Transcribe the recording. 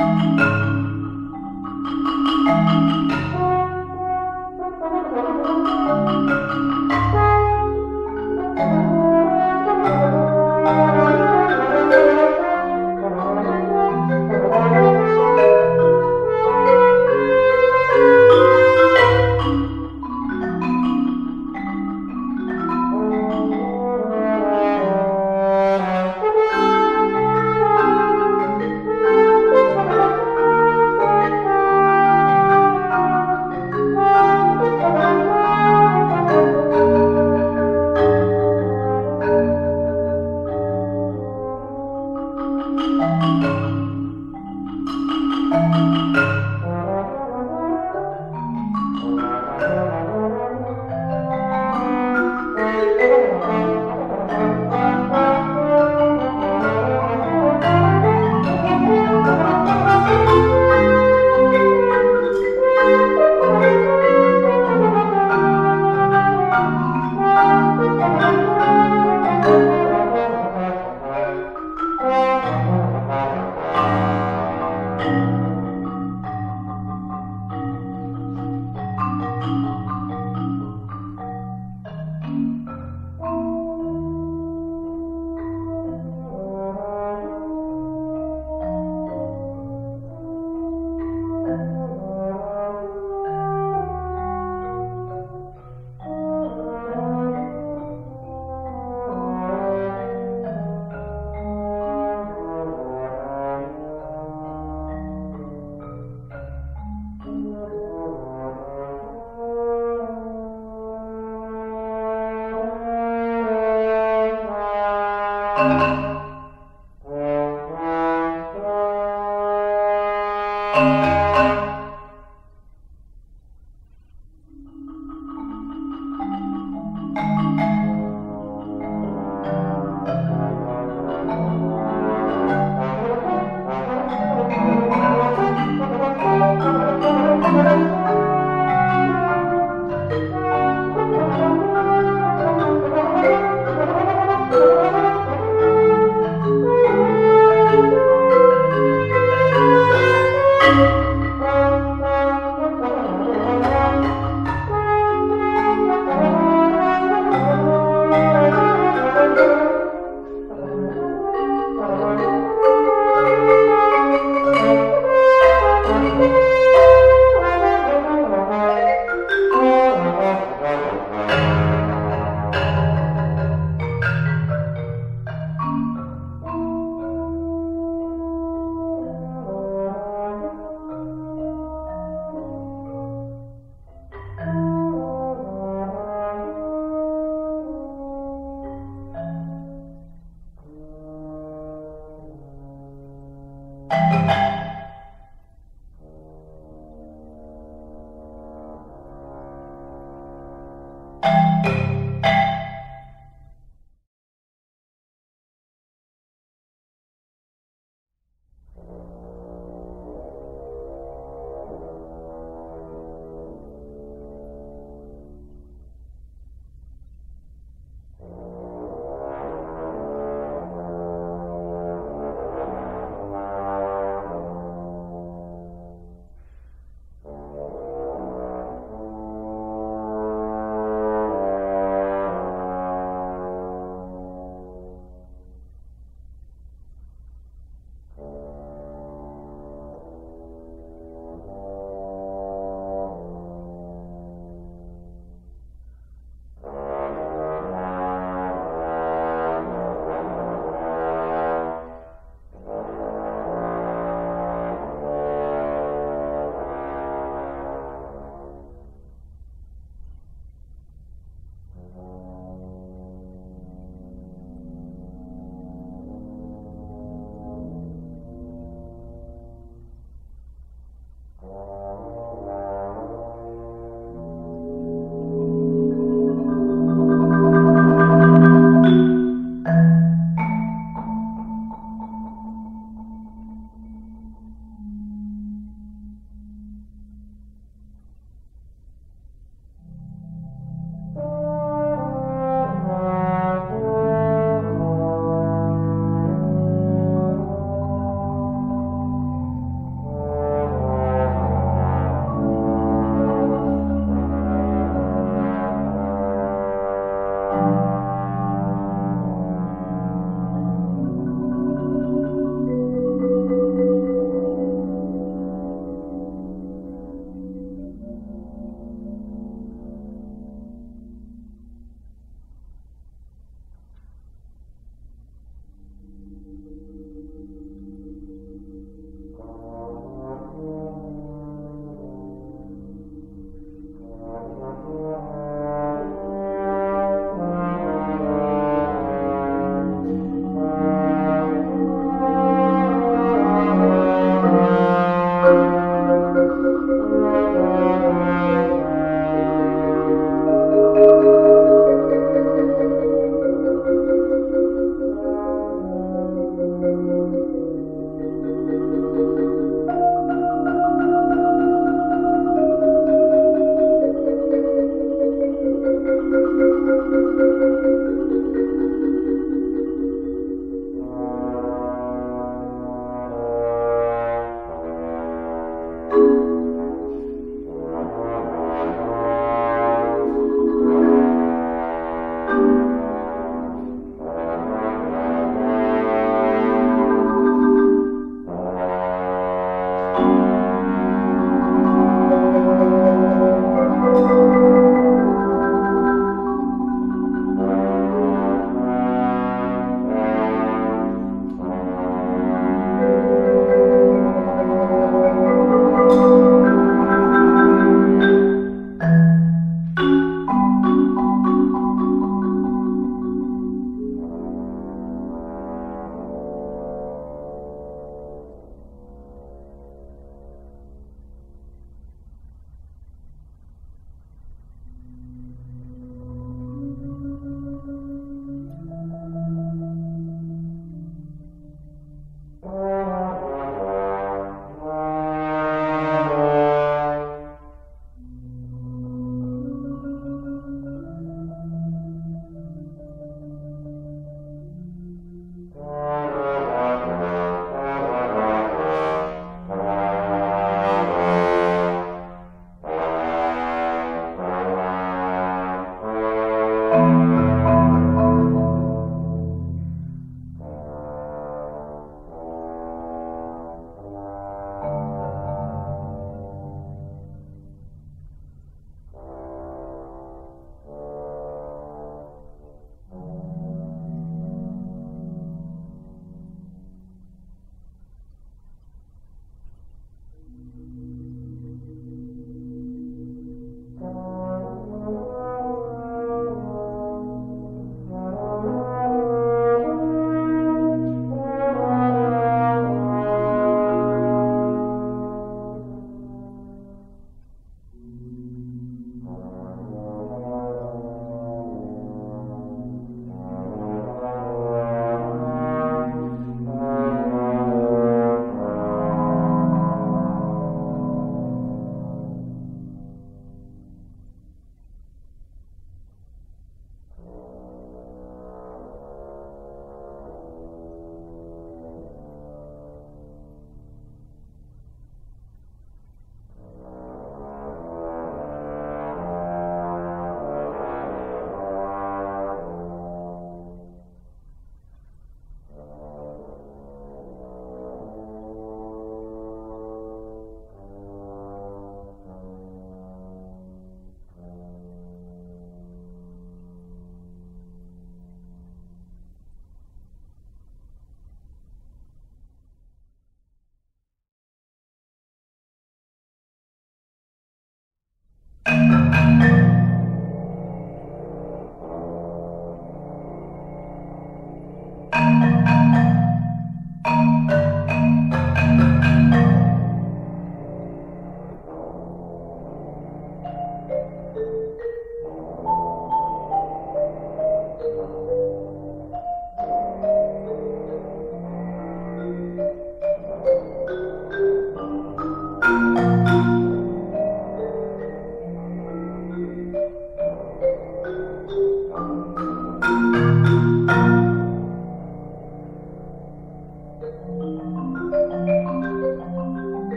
Música Música